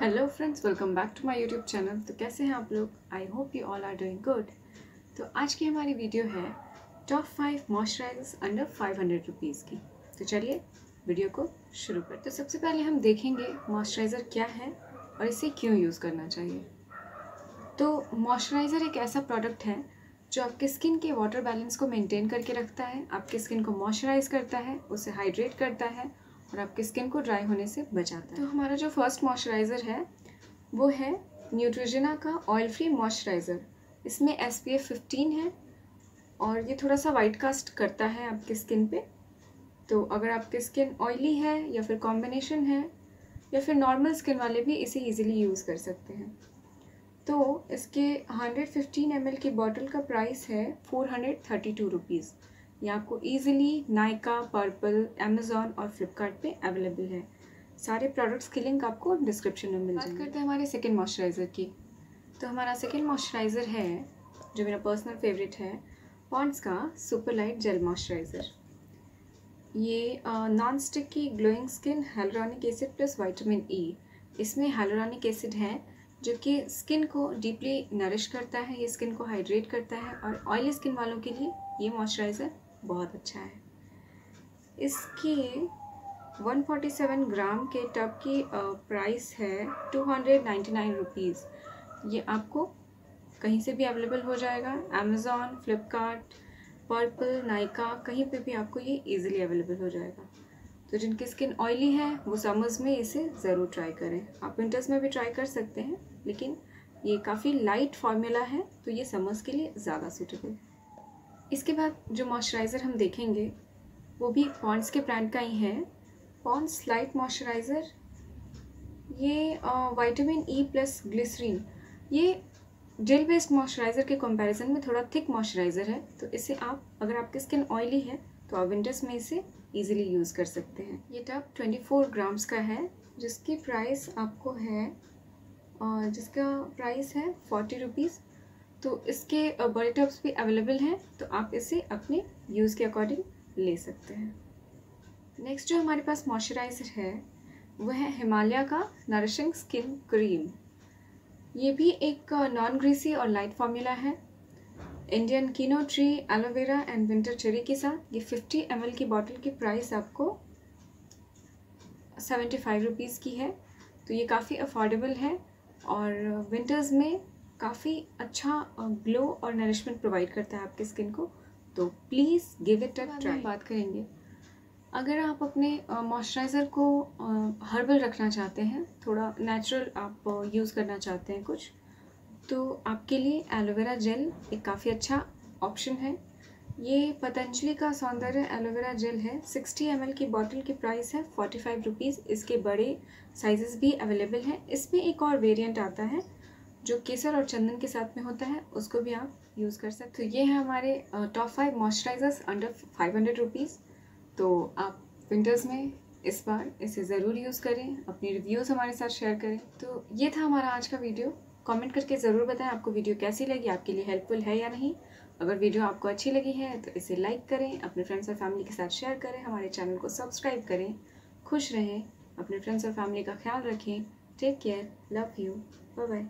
Hello friends welcome back to my YouTube channel तो कैसे हैं आप लोग? I hope you all are doing good तो आज की हमारी वीडियो है top five moisturisers under five hundred rupees की। तो चलिए वीडियो को शुरू कर तो सबसे पहले हम देखेंगे मॉइस्चराइज़र क्या है और इसे क्यों यूज़ करना चाहिए। तो मॉइस्चराइज़र एक ऐसा प्रोडक्ट है जो आपके स्किन के वाटर बैलेंस को मेंटेन करके रखता है, आपके स्किन को मॉइस्चराइज करता है, उसे हाइड्रेट करता है और आपकी स्किन को ड्राई होने से बचाता है। तो हमारा जो फ़र्स्ट मॉइस्चराइज़र है वो है न्यूट्रोजिना का ऑयल फ्री मॉइस्चराइज़र इसमें एस पी एफ़ फिफ्टीन है और ये थोड़ा सा वाइट कास्ट करता है आपके स्किन पे। तो अगर आपकी स्किन ऑयली है या फिर कॉम्बिनेशन है या फिर नॉर्मल स्किन वाले भी इसे इजीली यूज़ कर सकते हैं। तो इसके हंड्रेड 115 ml की बॉटल का प्राइस है four hundred thirty two rupees ये आपको ईजिली नाइका पर्पल अमेज़ॉन और फ्लिपकार्ट पे अवेलेबल है। सारे प्रोडक्ट्स की लिंक आपको डिस्क्रिप्शन में मिल जाएगी। बात करते हैं हमारे सेकेंड मॉइस्चराइज़र की। तो हमारा सेकेंड मॉइस्चराइज़र है जो मेरा पर्सनल फेवरेट है पॉन्ड्स का सुपर लाइट जेल मॉइस्चराइज़र ये नॉन स्टिक की glowing skin hyaluronic acid plus vitamin E इसमें हेलोरॉनिक एसिड है जो कि स्किन को डीपली नरिश करता है ये स्किन को हाइड्रेट करता है और ऑयली स्किन वालों के लिए ये मॉइस्चराइज़र बहुत अच्छा है। इसकी 147 ग्राम के टब की प्राइस है two hundred ninety nine rupees ये आपको कहीं से भी अवेलेबल हो जाएगा। अमेज़ॉन फ्लिपकार्ट पर्पल नाइका कहीं पे भी आपको ये इजीली अवेलेबल हो जाएगा। तो जिनकी स्किन ऑयली है, वो समर्स में इसे ज़रूर ट्राई करें। आप विंटर्स में भी ट्राई कर सकते हैं, लेकिन ये काफ़ी लाइट फार्मूला है तो ये समर्स के लिए ज़्यादा सूटेबल है। इसके बाद जो मॉइस्चराइज़र हम देखेंगे, वो भी पॉन्ड्स के ब्रांड का ही है। पॉन्ड्स लाइट मॉइस्चराइज़र ये वाइटामिन ई प्लस ग्लिसरीन ये जेल बेस्ड मॉइस्चराइज़र के कंपैरिजन में थोड़ा थिक मॉइस्चराइज़र है। तो इसे आप, अगर आपकी स्किन ऑयली है तो आप विंटर्स में इसे इजीली यूज़ कर सकते हैं। ये टब 24 ग्राम्स का है, जिसकी प्राइस आपको है जिसका प्राइस है फोर्टी रुपीज़ तो इसके बड़े टब्स भी अवेलेबल हैं तो आप इसे अपने यूज़ के अकॉर्डिंग ले सकते हैं। नेक्स्ट जो हमारे पास मॉइस्चराइज़र है, वह है हिमालय का नरिशिंग स्किन क्रीम ये भी एक नॉन ग्रीसी और लाइट फॉर्मूला है। Indian kino tree aloe vera and winter cherry के साथ ये 50 एम की बॉटल की प्राइस आपको सेवेंटी फाइव रुपीज़ की है। तो ये काफ़ी अफोर्डेबल है और विंटर्स में काफ़ी अच्छा ग्लो और नरिशमेंट प्रोवाइड करता है आपके स्किन को। तो please give it a try बात करेंगे। अगर आप अपने मॉइस्चराइज़र को हर्बल रखना चाहते हैं थोड़ा नेचुरल आप यूज़ करना चाहते हैं कुछ तो आपके लिए एलोवेरा जेल एक काफ़ी अच्छा ऑप्शन है। ये पतंजलि का सौंदर्य एलोवेरा जेल है। 60 एम की बॉटल की प्राइस है फोर्टी फाइव रुपीज़ इसके बड़े साइजेस भी अवेलेबल हैं। इसमें एक और वेरिएंट आता है जो केसर और चंदन के साथ में होता है, उसको भी आप यूज़ कर सकते तो ये है हमारे top five moisturisers under five hundred rupees तो आप विंटर्स में इस बार इसे ज़रूर यूज़ करें, अपनी रिव्यूज़ हमारे साथ शेयर करें। तो ये था हमारा आज का वीडियो कमेंट करके ज़रूर बताएँ आपको वीडियो कैसी लगी, आपके लिए हेल्पफुल है या नहीं। अगर वीडियो आपको अच्छी लगी है तो इसे लाइक करें, अपने फ्रेंड्स और फैमिली के साथ शेयर करें, हमारे चैनल को सब्सक्राइब करें। खुश रहें, अपने फ्रेंड्स और फैमिली का ख्याल रखें। Take care love you bye bye